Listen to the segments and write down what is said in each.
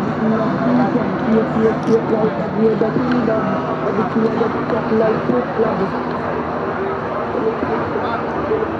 Thank you.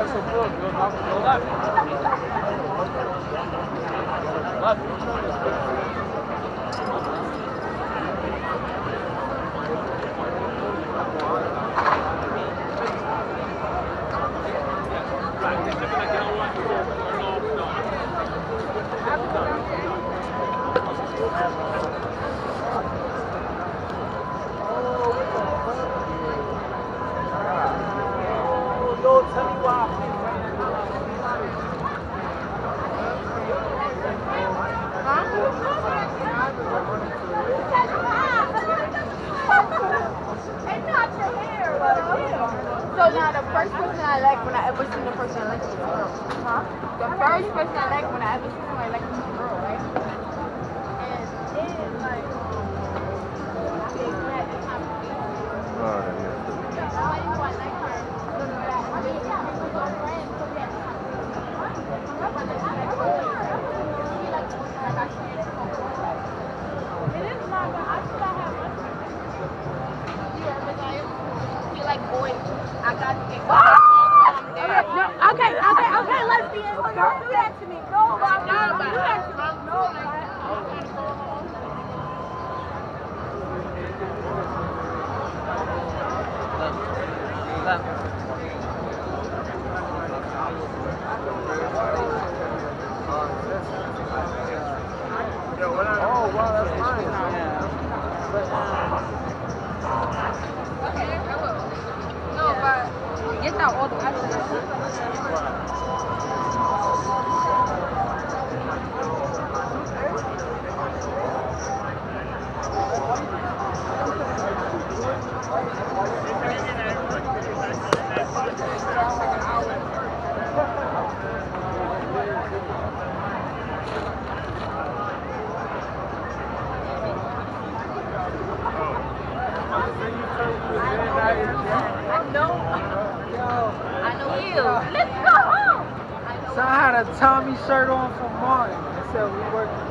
Lan. Lan. person I like is a girl. Huh? The first person I like when I ever seen I like is a girl, right? got a Tommy shirt on from Martin. It said we working.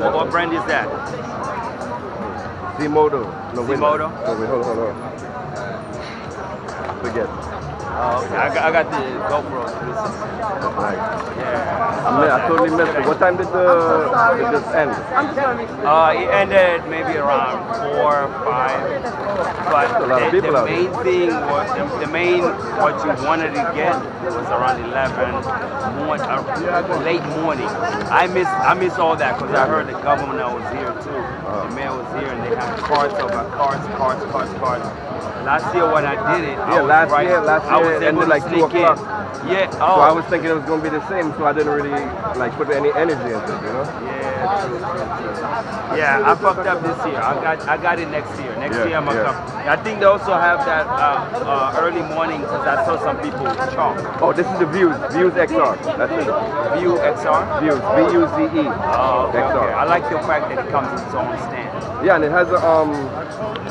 What, what brand is that? Z-Moto. No, wait a Z-Moto? minute. Oh, wait, hold on, hold on. Forget. Oh, okay. I got, I got the GoPro. That's. Yeah. I, mean, I totally missed it. What time did the did this end? Uh, it ended maybe around four or five. But a lot the, people the out main thing was the, the main what you wanted to get was around 11 morning, uh, late morning. I miss I miss all that because I heard the governor was here too. Uh-huh. The mayor was here and they had carts over carts, carts, carts, carts. Last year when I did it, Yeah, last right, year- last year, I was able ended like 2 sneak in. Yeah. So Oh. I was thinking it was going to be the same, so I didn't really like put any energy into it, you know? Yeah. Yeah, I fucked up this year. I got I got it next year. Next Yeah, year I'm gonna yeah. come. I think they also have that uh, uh, early morning because I saw some people chalk. Oh, this is the Vuze, Vuze XR. That's it. View XR. Vuze, V-U-Z-E. Oh, okay, XR. okay. I like the fact that it comes with its own stand. Yeah, and it has a um